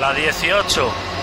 La 18.